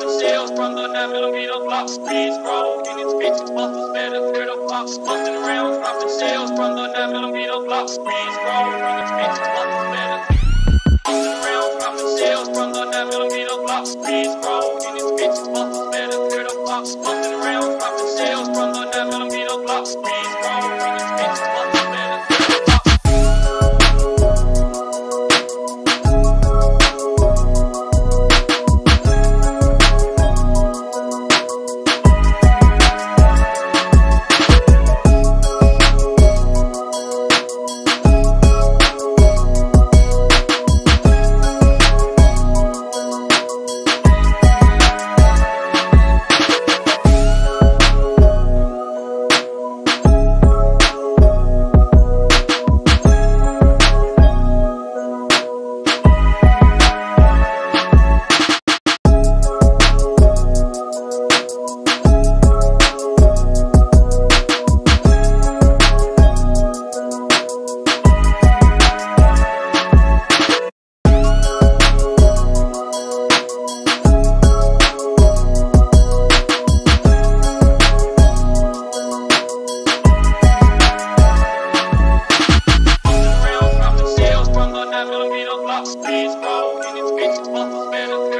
dropping sales from the 9 millimeter Glock. Speeds roll in its bitches, busters better clear the box. Busting around, dropping sales from the 9 millimeter Glock. Speeds roll in its bitches, busters better. Busting around, dropping sales from the 9 millimeter Glock. Speeds roll in its bitches, busters better clear the box. Busting around, dropping sales from the 9 millimeter Glock. Speeds roll in its bitches, busters the 9 millimeter Glock. Speeds roll in its bitches, busters better clear the